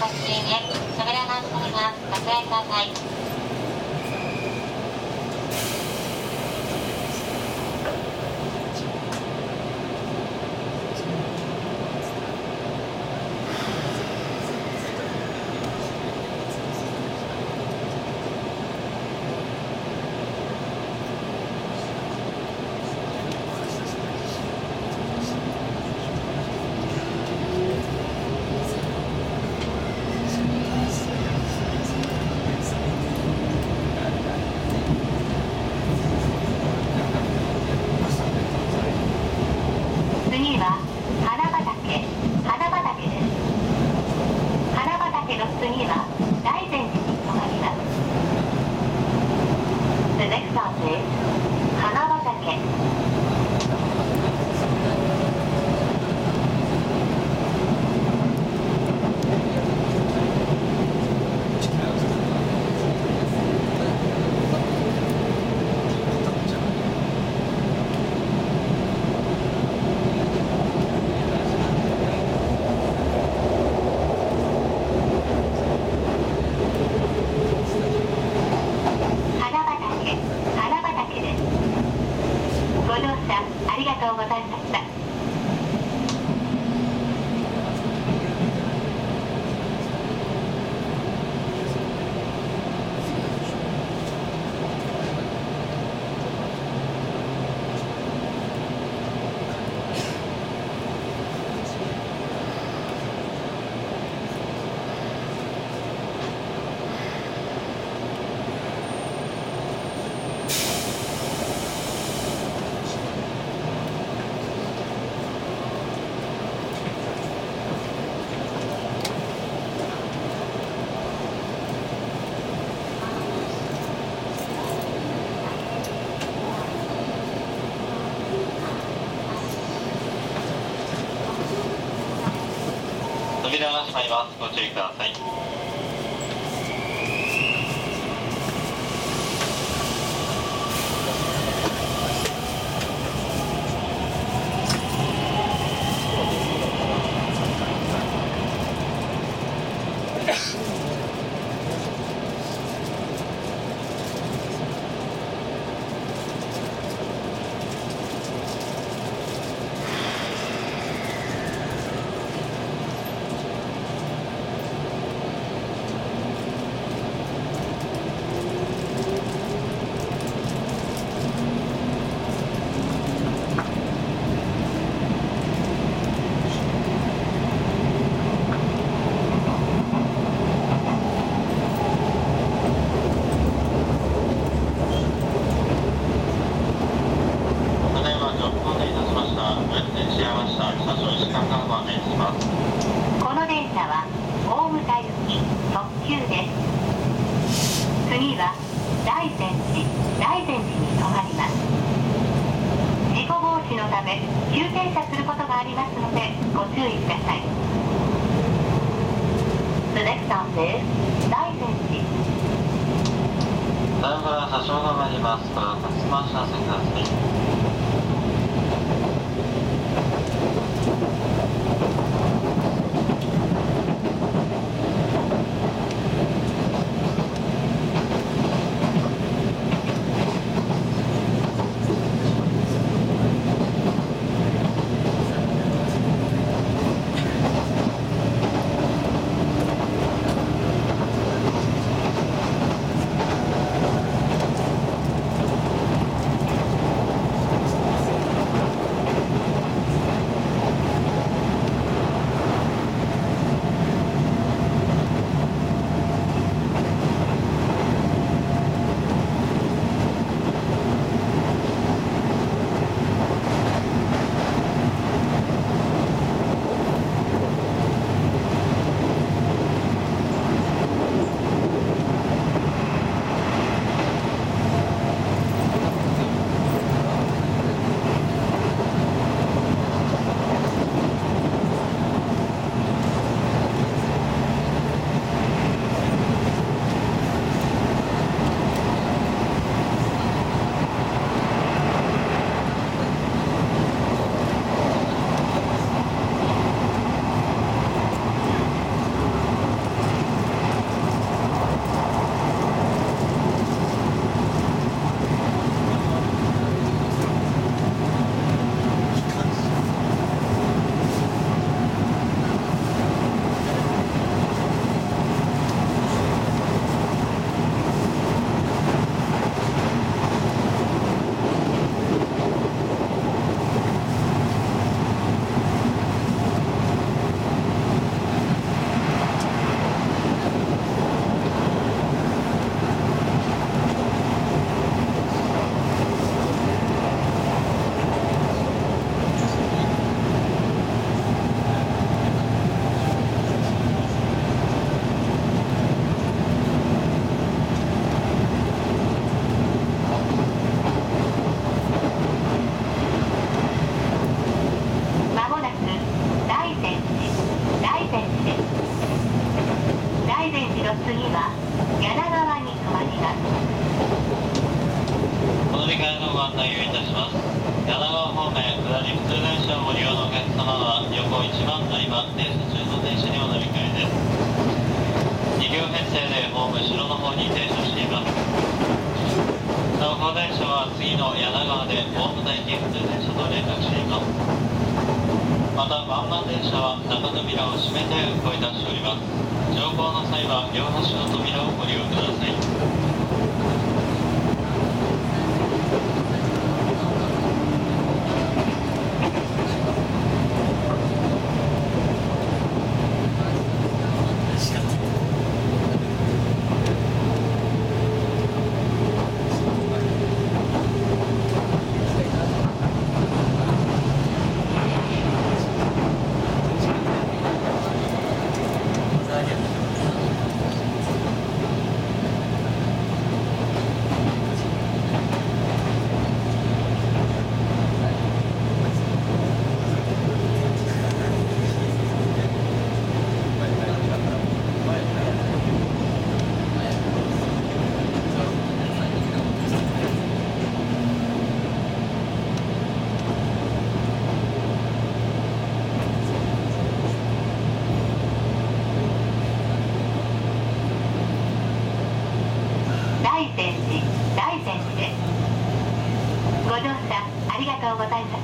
ご注意へ扉が閉まりますご注意ください扉が閉まります。ご注意くださいただいま続行でいたしました運転しました久しぶり時間がご案内しますこの電車は大牟田行き特急です次は大善寺大善寺に止まります事故防止のため急停車することがありますのでご注意ください。The next stop is 大善寺ダウンから車掌が参ります。から立ち回しなさいください「と次は柳川に停まります。この理解のご案内をいたします。柳川方面下り普通電車をご利用のお客様は横1番乗り場停車中の電車にお乗り換えです。2両編成でホーム後ろの方に停車しています。なおこの電車は次の柳川で大牟田駅普通電車と連絡しています。またワンマン電車は中扉を閉めて運行いたしております。乗降の際は両端の扉をご利用ください大善寺大善寺ですご乗車ありがとうございま